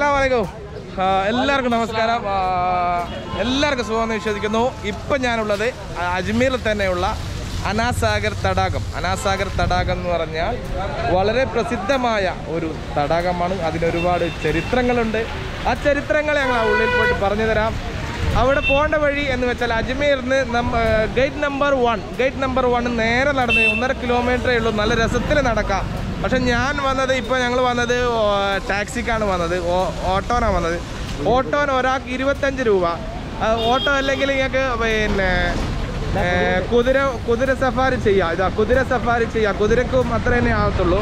അസ്സലാം വലൈക്കും എല്ലാവർക്കും നമസ്കാരം. എല്ലാവർക്കും സുഖമെന്ന് വിശ്വസിക്കുന്നു. ഇപ്പം ഞാനുള്ളത് അജ്മീറിൽ തന്നെയുള്ള അനാസാഗർ തടാകം. അനാസാഗർ തടാകം എന്ന് പറഞ്ഞാൽ വളരെ പ്രസിദ്ധമായ ഒരു തടാകമാണ്. അതിനൊരുപാട് ചരിത്രങ്ങളുണ്ട്. ആ ചരിത്രങ്ങൾ ഞങ്ങൾ ആ ഉള്ളിൽ പോയിട്ട് പറഞ്ഞു തരാം. അവിടെ പോകേണ്ട വഴി എന്ന് വെച്ചാൽ അജ്മീറിൽ നിന്ന് gate number one gate number one നേരെ നടന്ന് ഒന്നര കിലോമീറ്ററേ ഉള്ളൂ. നല്ല രസത്തിൽ നടക്കാം. പക്ഷെ ഞാൻ വന്നത് ഇപ്പോൾ ഞങ്ങൾ വന്നത് ടാക്സിക്കാണ് വന്നത്. ഓട്ടോനാണ് വന്നത്. ഓട്ടോന് ഒരാൾക്ക് ഇരുപത്തഞ്ച് രൂപ. ഓട്ടോ അല്ലെങ്കിൽ ഞങ്ങൾക്ക് പിന്നെ കുതിര കുതിര സഫാരി ചെയ്യാം. ഇതാ കുതിര സഫാരി ചെയ്യാം. കുതിരക്കും അത്ര തന്നെ ആകത്തുള്ളൂ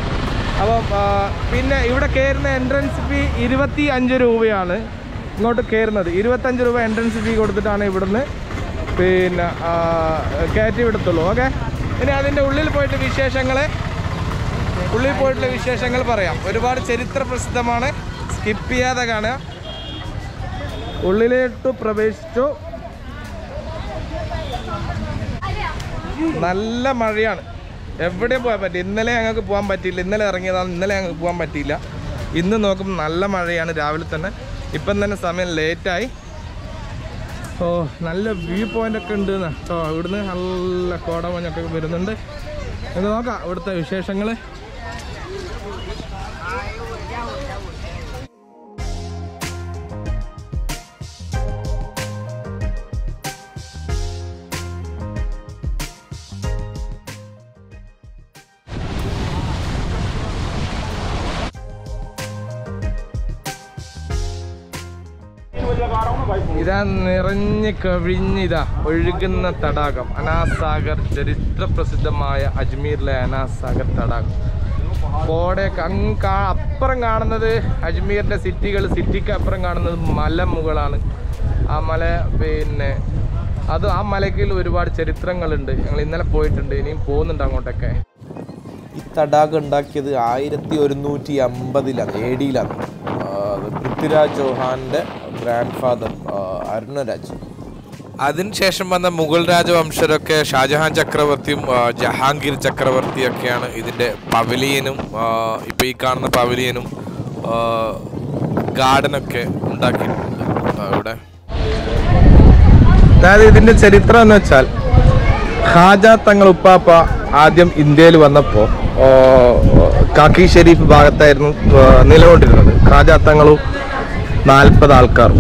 അപ്പം പിന്നെ ഇവിടെ കയറുന്ന എൻട്രൻസ് ഫീ ഇരുപത്തി അഞ്ച് രൂപയാണ്. ഇങ്ങോട്ട് കയറുന്നത്. ഇരുപത്തഞ്ച് രൂപ എൻട്രൻസ് ഫീ കൊടുത്തിട്ടാണ് ഇവിടുന്ന് പിന്നെ കയറ്റി വിടത്തുള്ളൂ. ഓക്കെ ഇനി അതിന്റെ ഉള്ളിൽ പോയിട്ട് വിശേഷങ്ങൾ ഉള്ളിൽ പോയിട്ടുള്ള വിശേഷങ്ങൾ പറയാം. ഒരുപാട് ചരിത്ര പ്രസിദ്ധമാണ്. സ്കിപ്പ് ചെയ്യാതെ കാണുക. ഉള്ളിലോട്ട് പ്രവേശിച്ചു. നല്ല മഴയാണ്. എവിടെ പോകാൻ പറ്റില്ല. ഇന്നലെ ഞങ്ങൾക്ക് പോകാൻ പറ്റിയില്ല. ഇന്നലെ ഇറങ്ങിയതാണ്. ഇന്നലെ ഞങ്ങൾക്ക് പോകാൻ പറ്റിയില്ല. ഇന്ന് നോക്കുമ്പോൾ നല്ല മഴയാണ്. രാവിലെ തന്നെ ഇപ്പം തന്നെ സമയം ലേറ്റായി. ഓ നല്ല വ്യൂ പോയിന്റ് ഒക്കെ ഉണ്ട് കേട്ടോ ഇവിടുന്ന് നല്ല കോടമഞ്ഞൊക്കെ വരുന്നുണ്ട്. നമുക്ക് നോക്കാം ഇവിടുത്തെ വിശേഷങ്ങൾ ഇതാ നിറഞ്ഞു കവിഞ്ഞ് ഇതാ ഒഴുകുന്ന തടാകം. അനാസാഗർ ചരിത്ര പ്രസിദ്ധമായ അജ്മീറിലെ അനാസാഗർ തടാകം. കോടെ അപ്പുറം കാണുന്നത് അജ്മീറിന്റെ സിറ്റികൾ സിറ്റിക്ക് അപ്പുറം കാണുന്നത് മലമുകളാണ്. ആ മല പിന്നെ അത് ആ മലയ്ക്ക് ഒരുപാട് ചരിത്രങ്ങളുണ്ട്. ഞങ്ങൾ ഇന്നലെ പോയിട്ടുണ്ട് ഇനിയും പോകുന്നുണ്ട് അങ്ങോട്ടൊക്കെ. ഈ തടാകം ഉണ്ടാക്കിയത് ആയിരത്തി ഒരുന്നൂറ്റി അമ്പതിലാണ് എ ഡിയിലാണ്. പൃഥ്വിരാജ് ചൗഹാന്റെ ഗ്രാൻഡ് ഫാദർ അരുണരാജ് അതിനുശേഷം വന്ന മുഗൾ രാജവംശരൊക്കെ ഷാജഹാൻ ചക്രവർത്തിയും ജഹാംഗീർ ചക്രവർത്തിയൊക്കെയാണ് ഇതിന്റെ പവലിയനും ഇപ്പം ഈ കാണുന്ന പവലിയനും ഗാർഡനൊക്കെ ഉണ്ടാക്കിയിട്ടുണ്ട്. അവിടെ ഇവിടെ. അതായത് ഇതിന്റെ ചരിത്രം എന്ന് വെച്ചാൽ ഹാജ തങ്ങൾ ഉപ്പാപ്പ ആദ്യം ഇന്ത്യയിൽ വന്നപ്പോൾ കാക്കി ഷെരീഫ് ഭാഗത്തായിരുന്നു നിലകൊണ്ടിരുന്നത്. ഹാജ തങ്ങളും നാൽപ്പത് ആൾക്കാർ.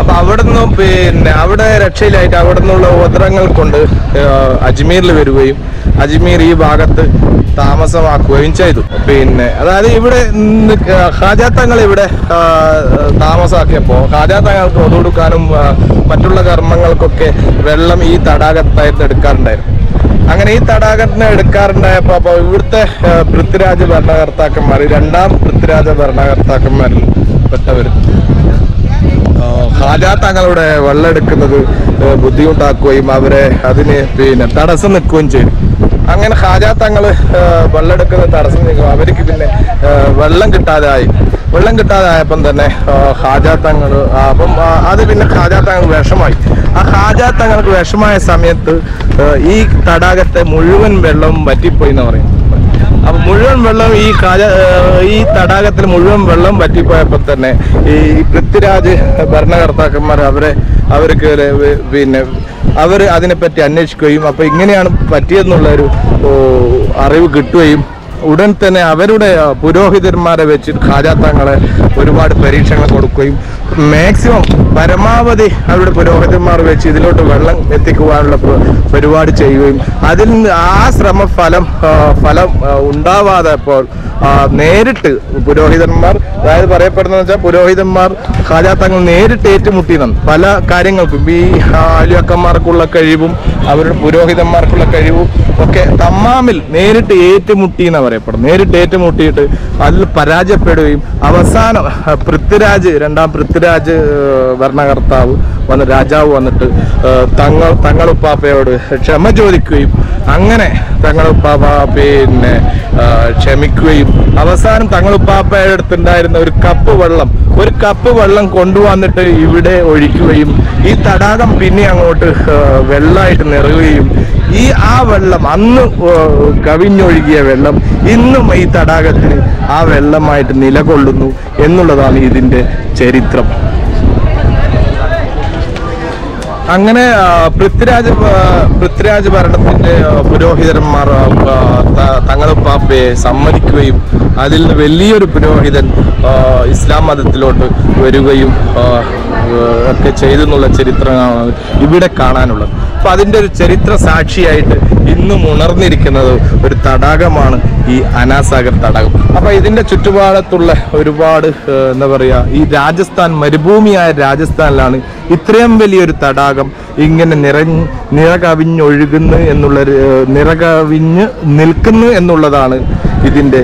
അപ്പൊ അവിടെ നിന്നും പിന്നെ അവിടെ രക്ഷയിലായിട്ട് അവിടെ നിന്നുള്ള ഉപദ്രവങ്ങൾ കൊണ്ട് അജ്മീറിൽ വരികയും അജ്മീർ ഈ ഭാഗത്ത് താമസമാക്കുകയും ചെയ്തു. പിന്നെ അതായത് ഇവിടെ നിന്ന് ഖാജ തങ്ങൾ ഇവിടെ താമസാക്കിയപ്പോൾ ഖാജ തങ്ങൾക്ക് ഒതുകൊടുക്കാനും മറ്റുള്ള കർമ്മങ്ങൾക്കൊക്കെ വെള്ളം ഈ തടാകത്തായിരുന്നു എടുക്കാറുണ്ടായിരുന്നു. അങ്ങനെ ഈ തടാകത്തിന് എടുക്കാറുണ്ടായപ്പോൾ അപ്പോൾ ഇവിടുത്തെ പൃഥ്വിരാജ് ഭരണകർത്താക്കന്മാർ രണ്ടാം പൃഥ്വിരാജ ഭരണകർത്താക്കന്മാരിൽ പെട്ടവർ ഹാജ തങ്ങളുടെ വെള്ളം എടുക്കുന്നത് ഏഹ് ബുദ്ധിമുട്ടാക്കുകയും അവരെ അതിന് പിന്നെ തടസ്സം നിൽക്കുകയും ചെയ്തു. അങ്ങനെ ഹാജ തങ്ങൾ ഏഹ് വെള്ളം എടുക്കുന്നത് തടസ്സം നിൽക്കും അവർക്ക് പിന്നെ വെള്ളം കിട്ടാതായി. വെള്ളം കിട്ടാതായപ്പം തന്നെ ഹാജ തങ്ങൾ അപ്പം അത് പിന്നെ ഹാജ തങ്ങൾ വിഷമായി. ആ ഹാജ തങ്ങൾക്ക് വിഷമായ സമയത്ത് ഈ തടാകത്തെ മുഴുവൻ വെള്ളവും വറ്റിപ്പോയി എന്ന് പറയും അപ്പൊ മുഴുവൻ വെള്ളം ഈ കാല ഈ തടാകത്തിൽ മുഴുവൻ വെള്ളം പറ്റിപ്പോയപ്പോൾ തന്നെ ഈ പൃഥ്വിരാജ് ഭരണകർത്താക്കന്മാർ അവരെ അവർക്ക് പിന്നെ അവർ അതിനെപ്പറ്റി അന്വേഷിക്കുകയും അപ്പൊ ഇങ്ങനെയാണ് പറ്റിയെന്നുള്ളൊരു അറിവ് കിട്ടുകയും ഉടൻ തന്നെ അവരുടെ പുരോഹിതന്മാരെ വെച്ച് ഖാജാത്തങ്ങളെ ഒരുപാട് പരീക്ഷണങ്ങൾ കൊടുക്കുകയും മാക്സിമം പരമാവധി അവരുടെ പുരോഹിതന്മാർ വെച്ച് ഇതിലോട്ട് വെള്ളം എത്തിക്കുവാനുള്ള പരിപാടി ചെയ്യുകയും അതിൽ നിന്ന് ആ ശ്രമഫലം ഫലം ഉണ്ടാവാതെപ്പോൾ ഉണ്ടാവാതെ ഇപ്പോൾ നേരിട്ട് പുരോഹിതന്മാർ അതായത് പറയപ്പെടുന്നത് വെച്ചാൽ പുരോഹിതന്മാർ ഖാജാത്തങ്ങൾ നേരിട്ട് ഏറ്റുമുട്ടിയതാണ് പല കാര്യങ്ങൾക്കും ഈ ആലിയക്കന്മാർക്കുള്ള കഴിവും അവരുടെ പുരോഹിതന്മാർക്കുള്ള കഴിവും ഒക്കെ തമ്മാമിൽ നേരിട്ട് ഏറ്റുമുട്ടി എന്നാണ് പറയപ്പെടുന്നത്. നേരിട്ട് ഏറ്റുമുട്ടിയിട്ട് അതിൽ പരാജയപ്പെടുകയും അവസാനം പൃഥ്വിരാജ് രണ്ടാം പൃഥ്വിരാജ് ഭരണകർത്താവ് വന്ന് രാജാവ് വന്നിട്ട് തങ്ങൾ തങ്ങളുപ്പാപ്പയോട് ക്ഷമ ചോദിക്കുകയും അങ്ങനെ തങ്ങളുപ്പാപ്പ പിന്നെ ക്ഷമിക്കുകയും അവസാനം തങ്ങളുപ്പാപ്പയുടെ അടുത്തുണ്ടായിരുന്ന ഒരു കപ്പ് വെള്ളം ഒരു കപ്പ് വെള്ളം കൊണ്ടുവന്നിട്ട് ഇവിടെ ഒഴിക്കുകയും ഈ തടാകം പിന്നെ അങ്ങോട്ട് വെള്ളമായിട്ട് നിറയുകയും ഈ ആ വെള്ളം അന്ന് കവിഞ്ഞൊഴുകിയ വെള്ളം ഇന്നും ഈ തടാകത്തിന് ആ വെള്ളമായിട്ട് നിലകൊള്ളുന്നു എന്നുള്ളതാണ് ഇതിന്റെ ചരിത്രം. അങ്ങനെ പൃഥ്വിരാജ് പൃഥ്വിരാജ് ഭരണത്തിന്റെ പുരോഹിതന്മാർ ആ, ആ, ത- തങ്ങൾ പാപ്പയെ സമ്മതിക്കുകയും അതിൽ വലിയൊരു പുരോഹിതൻ ഇസ്ലാം മതത്തിലോട്ട് വരികയും ഒക്കെ ചെയ്തു എന്നുള്ള ചരിത്രമാണ് ഇവിടെ കാണാനുള്ളത്. അപ്പൊ അതിന്റെ ഒരു ചരിത്ര സാക്ഷിയായിട്ട് ഇന്നും ഉണർന്നിരിക്കുന്നത് ഒരു തടാകമാണ് ഈ അനാസാഗർ തടാകം. അപ്പൊ ഇതിന്റെ ചുറ്റുപാടത്തുള്ള ഒരുപാട് എന്താ പറയുക ഈ രാജസ്ഥാൻ മരുഭൂമിയായ രാജസ്ഥാനിലാണ് ഇത്രയും വലിയൊരു തടാകം ഇങ്ങനെ നിറ നിറകവിഞ്ഞൊഴുകുന്നു എന്നുള്ള നിറകവിഞ്ഞ് നിൽക്കുന്നു എന്നുള്ളതാണ് ഇതിന്റെ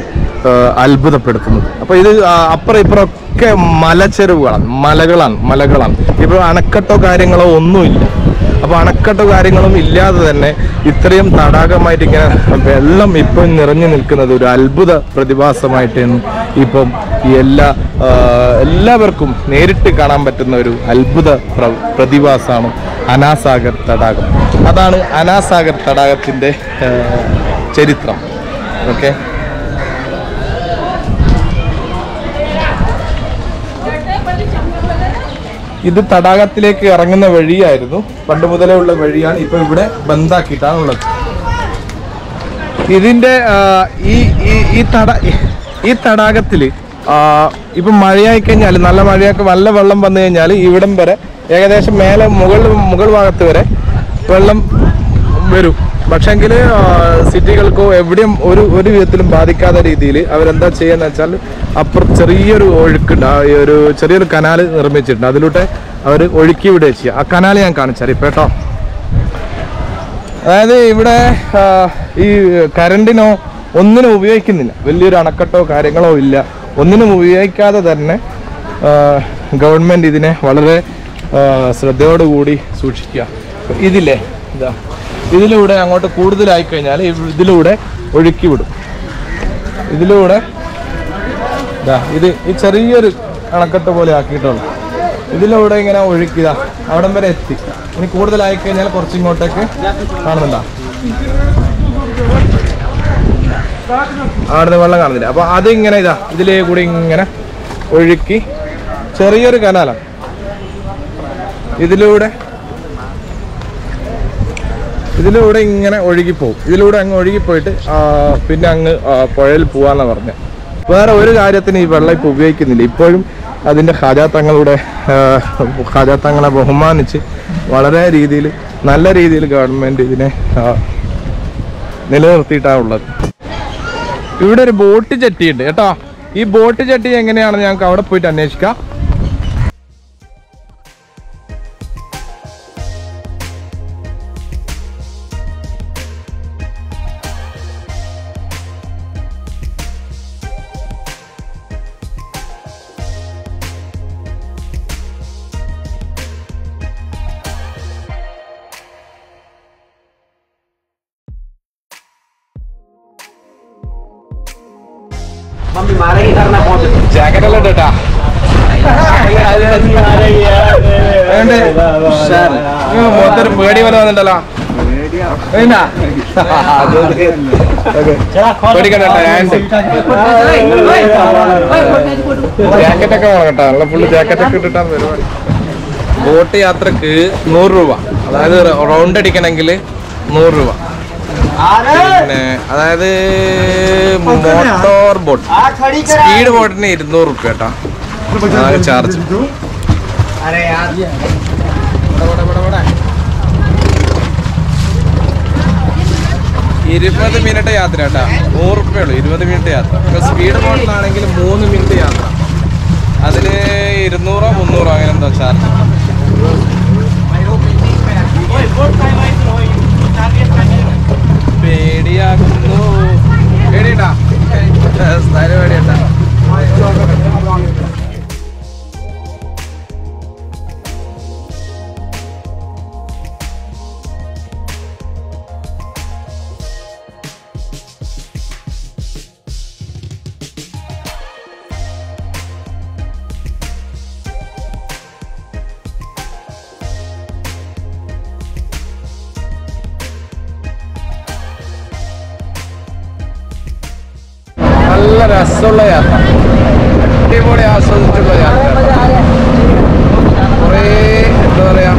അത്ഭുതപ്പെടുത്തുന്നത്. അപ്പോൾ ഇത് അപ്പുറം ഇപ്പുറം ഒക്കെ മലച്ചെരുവുകളാണ് മലകളാണ് മലകളാണ്. ഇപ്പോൾ അണക്കെട്ടോ കാര്യങ്ങളോ ഒന്നുമില്ല. അപ്പോൾ അണക്കെട്ടോ കാര്യങ്ങളും ഇല്ലാതെ തന്നെ ഇത്രയും തടാകമായിട്ട് ഇങ്ങനെ വെള്ളം ഇപ്പം നിറഞ്ഞു നിൽക്കുന്നത് ഒരു അത്ഭുത പ്രതിഭാസമായിട്ട് ഇപ്പം എല്ലാ എല്ലാവർക്കും നേരിട്ട് കാണാൻ പറ്റുന്ന ഒരു അത്ഭുത പ്രതിഭാസമാണ് അനാസാഗർ തടാകം. അതാണ് അനാസാഗർ തടാകത്തിന്റെ ചരിത്രം. ഓക്കെ? ഇത് തടാകത്തിലേക്ക് ഇറങ്ങുന്ന വഴിയായിരുന്നു. പണ്ട് മുതലേ ഉള്ള വഴിയാണ് ഇപ്പൊ ഇവിടെ ബന്ധാക്കിയിട്ടാണ് ഉള്ളത് ഇതിന്റെ ഈ ഈ- തട ഈ തടാകത്തിൽ ഇപ്പൊ മഴയായി കഴിഞ്ഞാൽ നല്ല മഴയൊക്കെ നല്ല വെള്ളം വന്നു കഴിഞ്ഞാൽ ഇവിടം വരെ ഏകദേശം മേലെ മുകൾ മുകൾ ഭാഗത്ത് വരെ വെള്ളം വരും. പക്ഷെങ്കിൽ സിറ്റികൾക്കോ എവിടെയും ഒരു ഒരു വിധത്തിലും ബാധിക്കാത്ത രീതിയിൽ അവരെന്താ ചെയ്യാന്ന് വെച്ചാൽ അപ്പുറം ചെറിയൊരു ഒഴുക്കുണ്ട്. ഒരു ചെറിയൊരു കനാല് നിർമ്മിച്ചിട്ടുണ്ട്. അതിലൂടെ അവർ ഒഴുക്കി വിടുക ചെയ്യുക ആ കനാല് ഞാൻ കാണിച്ചാൽ ഇപ്പൊ കേട്ടോ. അതായത് ഇവിടെ ഈ കരണ്ടിനോ ഒന്നിനും ഉപയോഗിക്കുന്നില്ല. വലിയൊരു അണക്കെട്ടോ കാര്യങ്ങളോ ഇല്ല. ഒന്നിനും ഉപയോഗിക്കാതെ തന്നെ ഗവൺമെന്റ് ഇതിനെ വളരെ ശ്രദ്ധയോടുകൂടി സൂക്ഷിക്കുക. ഇതിലെ ഇതാ ഇതിലൂടെ അങ്ങോട്ട് കൂടുതലായി കഴിഞ്ഞാൽ ഇതിലൂടെ ഒഴുക്കി വിടും. ഇതിലൂടെ ഇതാ ഇത് ഈ ചെറിയൊരു അണക്കെട്ട് പോലെ ആക്കിയിട്ടുള്ളു. ഇതിലൂടെ ഇങ്ങനെ ഒഴുക്കിതാ അവിടം വരെ എത്തി. ഇനി കൂടുതലായി കഴിഞ്ഞാൽ കുറച്ചിങ്ങോട്ടേക്ക് കാണുന്നുണ്ടോ? അവിടുന്ന് വെള്ളം കാണുന്നില്ല. അപ്പൊ അത് ഇങ്ങനെ ഇതാ ഇതിലേ കൂടി ഇങ്ങനെ ഒഴുക്കി ചെറിയൊരു കനാലാണ്. ഇതിലൂടെ ഇതിലൂടെ ഇങ്ങനെ ഒഴുകി ഒഴുകിപ്പോവും. ഇതിലൂടെ അങ്ങ് ഒഴുകി പോയിട്ട് പിന്നെ അങ്ങ് പുഴയിൽ പോവാന്നാ പറഞ്ഞ. വേറെ ഒരു കാര്യത്തിന് ഈ വെള്ളം ഇപ്പൊ ഉപയോഗിക്കുന്നില്ല. ഇപ്പോഴും അതിന്റെ ഖാജാത്തങ്ങളുടെ ഖാജാത്തങ്ങളെ ബഹുമാനിച്ച് വളരെ രീതിയിൽ നല്ല രീതിയിൽ ഗവൺമെന്റ് ഇതിനെ നിലനിർത്തിയിട്ടാണ് ഉള്ളത്. ഇവിടെ ഒരു ബോട്ട് ചട്ടി ഉണ്ട് കേട്ടോ? ഈ ബോട്ട് ചട്ടി എങ്ങനെയാണെന്ന് ഞങ്ങൾക്ക് അവിടെ പോയിട്ട് അന്വേഷിക്കാം. ജാക്കറ്റ് എല്ലാം ഇട്ടാ മൊത്തൊരു പേടി പോലെ വന്നിട്ടല്ലോ വേണം കേട്ടോ. നല്ല ഫുള്ള് ജാക്കറ്റൊക്കെ ഇട്ടിട്ടാണ് പരിപാടി. ബോട്ട് യാത്രയ്ക്ക് നൂറ് രൂപ. അതായത് റൗണ്ട് അടിക്കണമെങ്കിൽ നൂറ് രൂപ. പിന്നെ അതായത് മോട്ടോർ ബോട്ട്. സ്പീഡ് ബോട്ടിന് ഇരുന്നൂറ് റുപ്യ കേട്ടാ. ചാർജ്. ഇരുപത് മിനിറ്റ് യാത്ര കേട്ടാ. നൂറ് റുപ്യ ഉള്ളൂ ഇരുപത് മിനിറ്റ് യാത്ര. ഇപ്പൊ സ്പീഡ് ബോട്ടിലാണെങ്കിൽ മൂന്ന് മിനിറ്റ് യാത്ര. അതിൽ ഇരുന്നൂറോ മുന്നൂറോ അങ്ങനെന്തോ ചാർജ്. പേടിയാകുന്നു പേടിയുണ്ടാ രസമുള്ള യാത്ര. അടിപൊളി ആസ്വദിച്ചുള്ള യാത്ര. കുറേ എന്താ പറയാ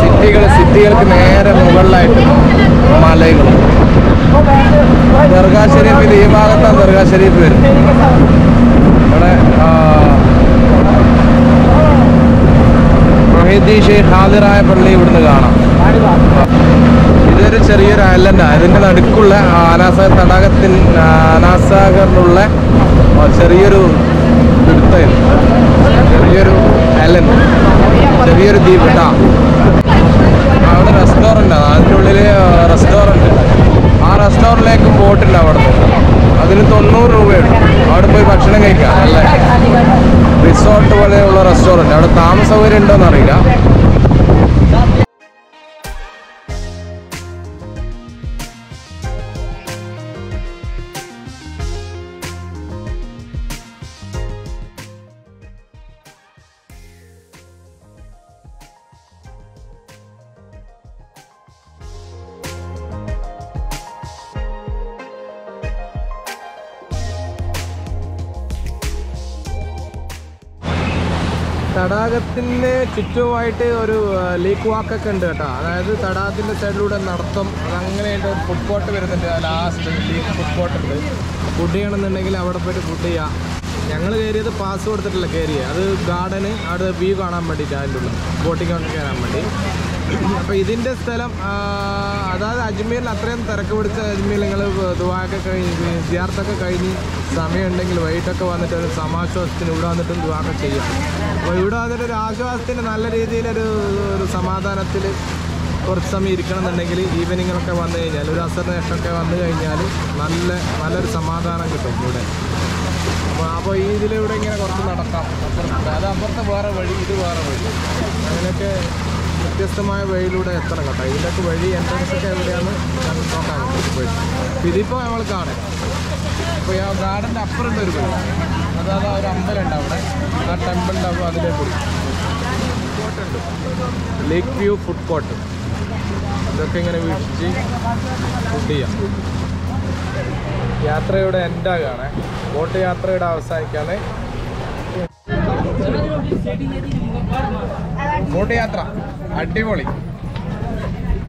സിറ്റികൾ സിറ്റികൾക്ക് നേരെ മുകളിലായിട്ട് മലകൾ ദർഗാ ഷരീഫ് ഈ ഭാഗത്താണ് ദർഗാ ഷരീഫ് വരും ഇവിടെ മൊഹീദ്ദീൻ ഹാദിറായ പള്ളി ഇവിടുന്ന് കാണാം. ഇതൊരു ചെറിയൊരു ഐലൻഡാണ് ഇതിന്റെ നടുക്കുള്ള ആനാസ തടാകത്തിൽ ആനാസാഗറിലുള്ള ആ, ചെറിയൊരു ഇടുത്തയിൽ ചെറിയൊരു ഐലൻഡ് ചെറിയൊരു ദ്വീപ് കേട്ടാ തടാകത്തിന് ചുറ്റുമായിട്ട് ഒരു ലീക്ക് വാക്കൊക്കെ ഉണ്ട് കേട്ടോ. അതായത് തടാകത്തിന്റെ സൈഡിലൂടെ നടത്തം അതങ്ങനെയായിട്ട് ഒരു ഫുഡ് കോർട്ട് വരുന്നുണ്ട്. ലാസ്റ്റ് ലീക്ക് ഫുഡ് കോർട്ട് ഉണ്ട്. ഫുഡ് ചെയ്യണമെന്നുണ്ടെങ്കിൽ അവിടെ പോയിട്ട് ഫുഡ് ചെയ്യാം. ഞങ്ങൾ കയറിയത് പാസ് കൊടുത്തിട്ടില്ല കയറിയത് അത് ഗാർഡന് അവിടെ വ്യൂ കാണാൻ വേണ്ടിയിട്ട് അതിന്റെ ഉള്ളിൽ. ബോട്ടിംഗ് കയറാൻ വേണ്ടി. അപ്പോൾ ഇതിന്റെ സ്ഥലം അതായത് അജ്മീരിൽ അത്രയും തിരക്ക് പിടിച്ച അജ്മീർ നിങ്ങൾ ദുവാക്കെ കഴിഞ്ഞ് സിയാർത്തൊക്കെ കഴിഞ്ഞ് സമയമുണ്ടെങ്കിൽ വൈകിട്ടൊക്കെ വന്നിട്ട് ഒരു സമാശ്വാസത്തിന് ഇവിടെ വന്നിട്ടും ദുവാക്കെ ചെയ്യാം. അപ്പോൾ ഇവിടെ വന്നിട്ട് ഒരു ആശ്വാസത്തിന് നല്ല രീതിയിലൊരു ഒരു സമാധാനത്തിൽ കുറച്ച് സമയം ഇരിക്കണം എന്നുണ്ടെങ്കിൽ ഈവനിങ്ങിലൊക്കെ വന്നു കഴിഞ്ഞാൽ ഒരു അസറിന് വന്നു കഴിഞ്ഞാൽ നല്ല നല്ലൊരു സമാധാനം കിട്ടും ഇവിടെ. അപ്പോൾ അപ്പോൾ ഈ ഇതിലൂടെ ഇങ്ങനെ കുറച്ച് നടക്കാം. അപ്പുറത്ത് അത് അപ്പുറത്തെ വേറെ വഴി ഇത് വേറെ വഴി. അങ്ങനെയൊക്കെ വ്യത്യസ്തമായ വഴിയിലൂടെ എത്തണം കേട്ടോ. ഇതിന്റെയൊക്കെ വഴി എൻട്രൻസ് ഒക്കെ എവിടെയാണ് നോക്കാൻ ഇതിപ്പോൾ നമ്മൾ കാണാം. അപ്പോൾ ആ ഗാർഡന്റെ അപ്പുറമുണ്ട് ഒരു വഴി അതായത് ആ ഒരു അമ്പലമുണ്ട് അവിടെ. ആ ടെമ്പിൾ ഉണ്ടാവും അതിലേക്ക് കൂടി ലേക്ക് വ്യൂ ഫുഡ് കോർട്ട് ഇതൊക്കെ ഇങ്ങനെ വീക്ഷിച്ച് ഫുഡ് ചെയ്യാം. യാത്രയുടെ എൻഡാകാണ് ബോട്ട് യാത്രയുടെ അവസാനിക്കാണ്. ബോട്ട് യാത്ര. അടിപൊളി.